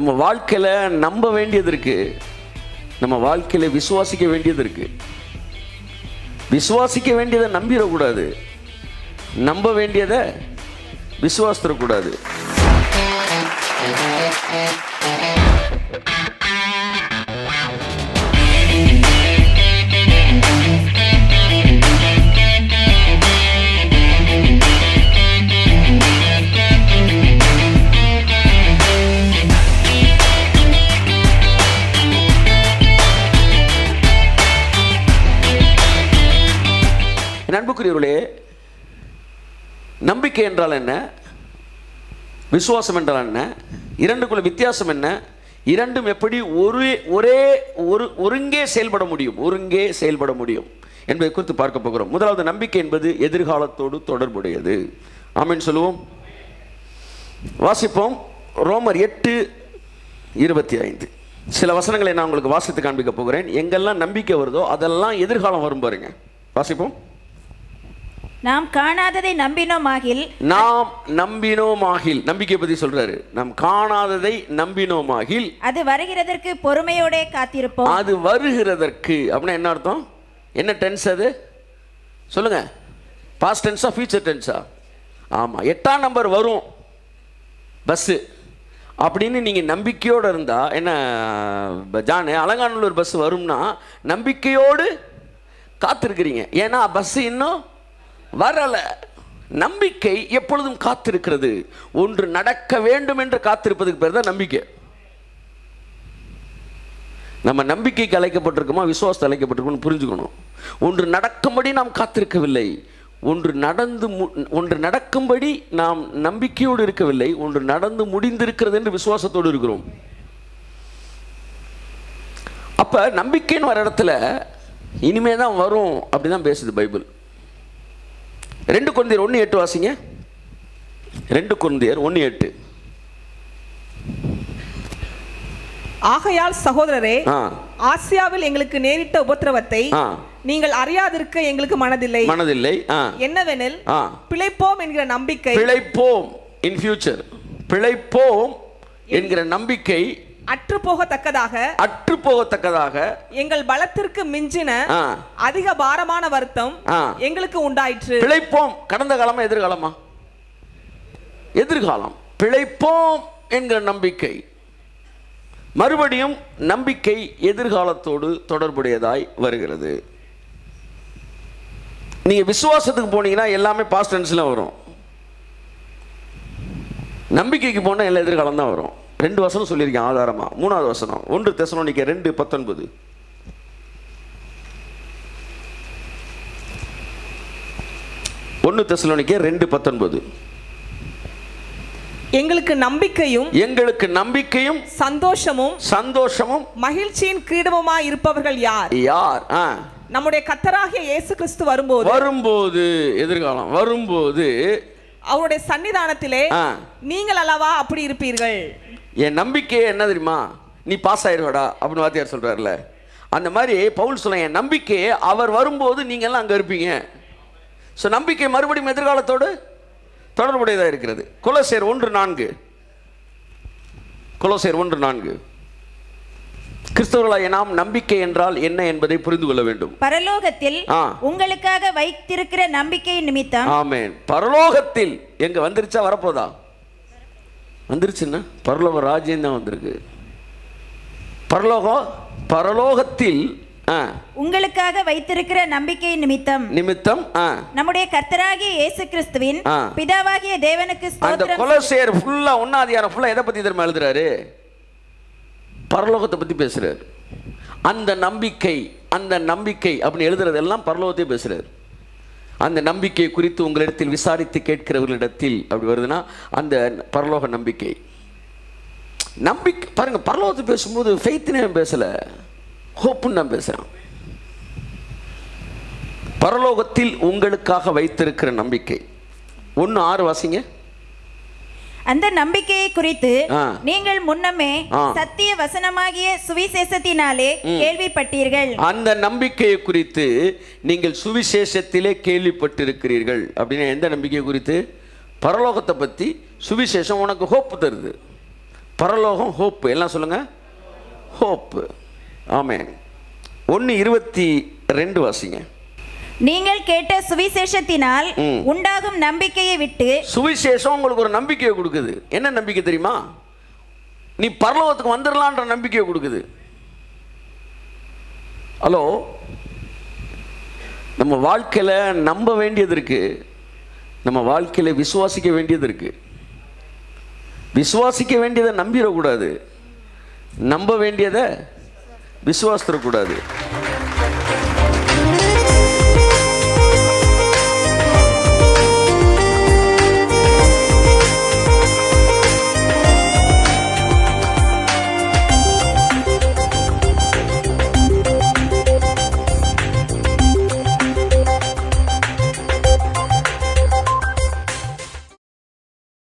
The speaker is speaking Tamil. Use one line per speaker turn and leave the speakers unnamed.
நம்ம வாழ்க்கையில் நம்ப வேண்டியது இருக்குது நம்ம வாழ்க்கையில் விசுவாசிக்க வேண்டியது இருக்குது விசுவாசிக்க வேண்டியதை நம்பிடக்கூடாது நம்ப வேண்டியதை விசுவாசிடக்கூடாது அன்புக்குரியவர்களே நம்பிக்கை என்றால் என்ன விசுவாசம் என்றால் என்ன இரண்டுக்குள்ள வித்தியாசம் என்ன இரண்டும் எப்படி ஒரே ஒரே ஒரு ஒருங்கே செயல்பட முடியும் ஒருங்கே செயல்பட முடியும் என்பதை குறித்து பார்க்க போகிறோம் முதலாவது நம்பிக்கை என்பது எதிர்காலத்தோடு தொடர்புடையது ஆமின்னு சொல்லுவோம் வாசிப்போம் ரோமர் எட்டு இருபத்தி ஐந்து சில வசனங்களை நான் உங்களுக்கு வாசித்து காண்பிக்க போகிறேன் எங்கெல்லாம் நம்பிக்கை வருதோ அதெல்லாம் எதிர்காலம் வரும் பாருங்க வாசிப்போம்
நாம் காணாததை நம்பினோமாகில்
நாம் நம்பினோமாகில் நம்பிக்கை பத்தி சொல்றாரு நாம் காணாததை நம்பினோமாகில்
அது வருகிறதற்கு பொறுமையோட காத்திருப்போம்
அது வருகிறதற்கு அப்படின்னா என்ன அர்த்தம் என்ன டென்ஸ் அது சொல்லுங்க பாஸ்ட் டென்ஸா ஃபியூச்சர் டென்ஸா ஆமாம் எட்டாம் நம்பர் வரும் பஸ்ஸு அப்படின்னு நீங்கள் நம்பிக்கையோடு இருந்தால் என்ன ஜானு அலங்காநல்லூர் பஸ் வரும்னா நம்பிக்கையோடு காத்திருக்கிறீங்க ஏன்னா பஸ்ஸு இன்னும் வரல நம்பிக்கை எப்பொழுதும் காத்திருக்கிறது ஒன்று நடக்க வேண்டும் என்று காத்திருப்பதுக்கு பேர் தான் நம்பிக்கை நம்ம நம்பிக்கைக்கு அழைக்கப்பட்டிருக்கோமா விசுவாசத்தை அழைக்கப்பட்டிருக்கோம் புரிஞ்சுக்கணும் ஒன்று நடக்கும்படி நாம் காத்திருக்கவில்லை ஒன்று நடந்து ஒன்று நடக்கும்படி நாம் நம்பிக்கையோடு இருக்கவில்லை ஒன்று நடந்து முடிந்திருக்கிறது என்று விசுவாசத்தோடு இருக்கிறோம் அப்போ நம்பிக்கைன்னு வர இடத்துல இனிமே தான் வரும் அப்படி தான் பேசுது பைபிள் ரெண்டு குழந்தையர் ஒன்று எட்டு வாசிங்க ரெண்டு குழந்தையர் ஒன்று எட்டு
ஆகையால் சகோதரரே ஆசியாவில் எங்களுக்கு நேரிட்ட உபத்திரவத்தை நீங்கள் அறியாதிருக்க எங்களுக்கு மனதில்லை மனதில்லை என்னவெனில் பிழைப்போம் என்கிற நம்பிக்கை
பிழைப்போம் இன் ஃபியூச்சர் பிழைப்போம் என்கிற நம்பிக்கை
அற்றுப்போகத்தக்கதாக
அற்றுப்போகத்தக்கதாக
எங்கள் பலத்திற்கு மிஞ்சின அதிக பாரமான வருத்தம் எங்களுக்கு உண்டாயிற்று பிழைப்போம் கடந்த காலமா
எதிர்காலமா எதிர்காலம் பிழைப்போம் என்கிற நம்பிக்கை மறுபடியும் நம்பிக்கை எதிர்காலத்தோடு தொடர்புடையதாய் வருகிறது நீங்கள் விசுவாசத்துக்கு போனீங்கன்னா எல்லாமே பாஸ்ட் வரும் நம்பிக்கைக்கு போனால் எல்லாம் எதிர்காலம் தான் வரும் ரெண்டு வசனம் சொல்லியிருக்கேன் ஆதாரமாக மூணாவது வசனம் ஒன்று தெசனோனிக்க ரெண்டு பத்தொன்பது ஒன்று தெசலோனிக்க ரெண்டு பத்தொன்பது
எங்களுக்கு நம்பிக்கையும் எங்களுக்கு நம்பிக்கையும் சந்தோஷமும் சந்தோஷமும் மகிழ்ச்சியின் கிரீடமுமாய் இருப்பவர்கள் யார் யார் நம்முடைய கத்தராகிய இயேசு கிறிஸ்து வரும்போது
வரும்போது எதிர்காலம் வரும்போது
அவருடைய சன்னிதானத்திலே நீங்கள் அல்லவா அப்படி இருப்பீர்கள்
என் நம்பிக்கையே என்ன தெரியுமா நீ பாஸ் ஆயிடுவாடா அப்படின்னு வாத்தியார் சொல்கிறார்ல அந்த மாதிரி பவுல் சொல்ல என் நம்பிக்கையே அவர் வரும்போது நீங்கள்லாம் அங்கே இருப்பீங்க ஸோ நம்பிக்கை மறுபடியும் எதிர்காலத்தோடு தொடர்புடையதாக இருக்கிறது குலசேர் ஒன்று நான்கு குலசேர் ஒன்று நான்கு கிறிஸ்தவர்களாய் நாம் நம்பிக்கை என்றால் என்ன என்பதை புரிந்து கொள்ள வேண்டும்
பரலோகத்தில் உங்களுக்காக வைத்திருக்கிற நம்பிக்கை நிமித்தம்
ஆமேன் பரலோகத்தில் எங்க வந்துருச்சா வரப்போதா வந்துருச்சுன்னா பரலோக ராஜ்யம் தான் வந்திருக்கு பரலோகம் பரலோகத்தில்
உங்களுக்காக வைத்திருக்கிற நம்பிக்கை நிமித்தம் நிமித்தம் நம்முடைய கர்த்தராகிய இயேசு கிறிஸ்துவின் பிதாவாகிய தேவனுக்கு அந்த கொலசேர்
ஃபுல்லா ஒன்னாதியாரம் ஃபுல்லா எதை பத்தி தெரியுமா எழுதுறாரு பரலோகத்தை பத்தி பேசுறாரு அந்த நம்பிக்கை அந்த நம்பிக்கை அப்படின்னு எழுதுறதெல்லாம் பரலோகத்தையும் பேசுறாரு அந்த நம்பிக்கை குறித்து உங்களிடத்தில் விசாரித்து கேட்கிறவர்களிடத்தில் அப்படி வருதுன்னா அந்த பரலோக நம்பிக்கை நம்பிக்கை பாருங்கள் பரலோகத்தை பேசும்போது ஃபெய்த்னே பேசலை ஹோப்புன்னு நான் பேசுகிறேன் பரலோகத்தில் உங்களுக்காக வைத்திருக்கிற நம்பிக்கை ஒன்று ஆறு வாசிங்க
அந்த நம்பிக்கையை குறித்து நீங்கள் முன்னமே சத்திய வசனமாகிய சுவிசேஷத்தினாலே கேள்விப்பட்டீர்கள்
அந்த நம்பிக்கையை குறித்து நீங்கள் சுவிசேஷத்திலே கேள்விப்பட்டிருக்கிறீர்கள் அப்படின்னா எந்த நம்பிக்கை குறித்து பரலோகத்தை பற்றி சுவிசேஷம் உனக்கு ஹோப்பு தருது பரலோகம் ஹோப்பு எல்லாம் சொல்லுங்கள் ஹோப்பு ஆமே ஒன்று இருபத்தி ரெண்டு வாசிங்க
நீங்கள் கேட்ட சுவிசேஷத்தினால் உண்டாகும் நம்பிக்கையை விட்டு
சுவிசேஷம் உங்களுக்கு ஒரு நம்பிக்கையை கொடுக்குது என்ன நம்பிக்கை தெரியுமா நீ பரலோகத்துக்கு வந்துடலான்ற நம்பிக்கையை கொடுக்குது ஹலோ நம்ம வாழ்க்கையில் நம்ப வேண்டியது இருக்குது நம்ம வாழ்க்கையில் விசுவாசிக்க வேண்டியது இருக்குது விசுவாசிக்க வேண்டியதை நம்பிடக்கூடாது நம்ப வேண்டியதை விசுவாசிடக்கூடாது